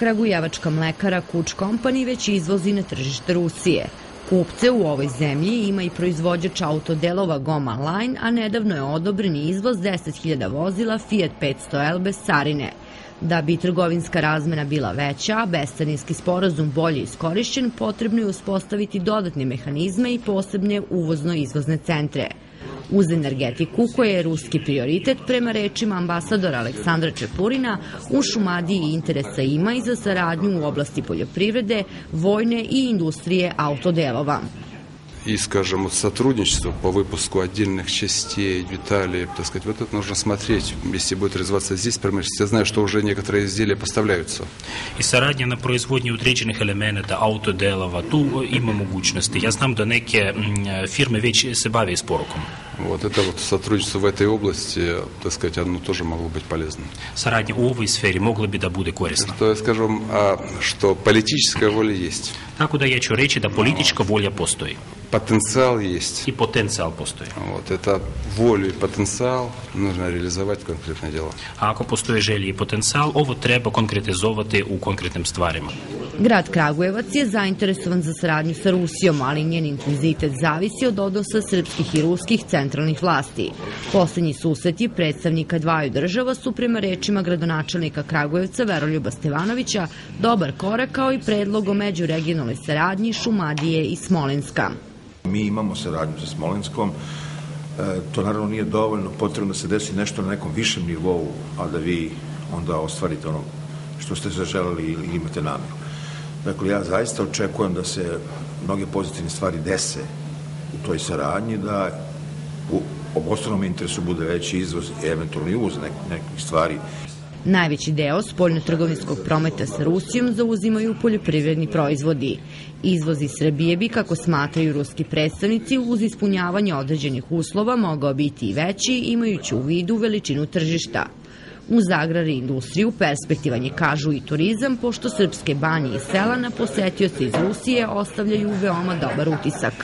Kragujevačka mlekara Kuč Company već izvozi na tržište Rusije. Kupce u ovoj zemlji ima i proizvođač autodelova Goma Line, a nedavno je odobren izvoz 10.000 vozila Fiat 500L bez carine. Da bi trgovinska razmena bila veća, a bestaninski sporazum bolje iskorišćen, potrebno je uspostaviti dodatne mehanizme i posebne uvozno-izvozne centre. Uz energetiku, koja je ruski prioritet, prema rečima ambasadora Aleksandra Čepurina, u Šumadiji interesa ima i za saradnju u oblasti poljoprivrede, vojne i industrije autodelova и, скажем, сотрудничество по выпуску отдельных частей, деталей, так сказать, вот это нужно смотреть, если будет развиваться здесь промышленность. Я знаю, что уже некоторые изделия поставляются. І saradnja na proizvodnji određenih elemenata, autodelova, tu ima mogućnosti. Ja znam da neke firme već se bave isporukom. Вот это вот сотрудничество в этой области, так сказать, оно тоже могло быть полезным. Сарадня у овій сфере могло би да буде корисно. То я скажу, а, что политическая воля есть. Так куда я чу речі, да політичка воля Постой. Потенциал есть. И потенциал Постой. Вот, это волю и потенциал нужно реализовать конкретное дело. А ако Постой жели и потенциал, ово треба конкретизовувати у конкретним створенні. Grad Kragujevac je zainteresovan za saradnju sa Rusijom, ali njen intenzitet zavisi od odnosa srpskih i ruskih centralnih vlasti. Poslednji susreti predstavnika dvaju država su prema rečima gradonačelnika Kragujevca Veroljuba Stevanovića dobar korak kao i predlog o međuregionalnoj saradnji Šumadije i Smolenska. Mi imamo saradnju sa Smolenskom, e, to naravno nije dovoljno, potrebno da se desi nešto na nekom višem nivou, a da vi onda ostvarite ono što ste zaželeli ili imate nameru. Dakle, ja zaista očekujem da se mnoge pozitivne stvari dese u toj saradnji, da u obostranom interesu bude veći izvoz i eventualni uvoz nek, nekih stvari Najveći deo spoljno-trgovinskog prometa sa Rusijom zauzimaju poljoprivredni proizvodi. Izvoz iz Srbije bi, kako smatraju ruski predstavnici, uz ispunjavanje određenih uslova mogao biti i veći, imajući u vidu veličinu tržišta. Uz agrar i industriju perspektivan je, kažu, i turizam, pošto srpske banje i sela na posetioce iz Rusije ostavljaju veoma dobar utisak.